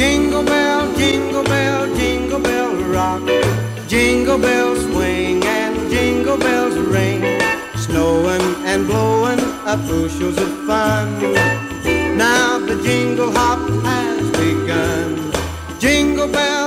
Jingle bell, jingle bell, jingle bell rock. Jingle bells swing and jingle bells ring. Snowing and blowing up bushels of fun. Now the jingle hop has begun. Jingle bell.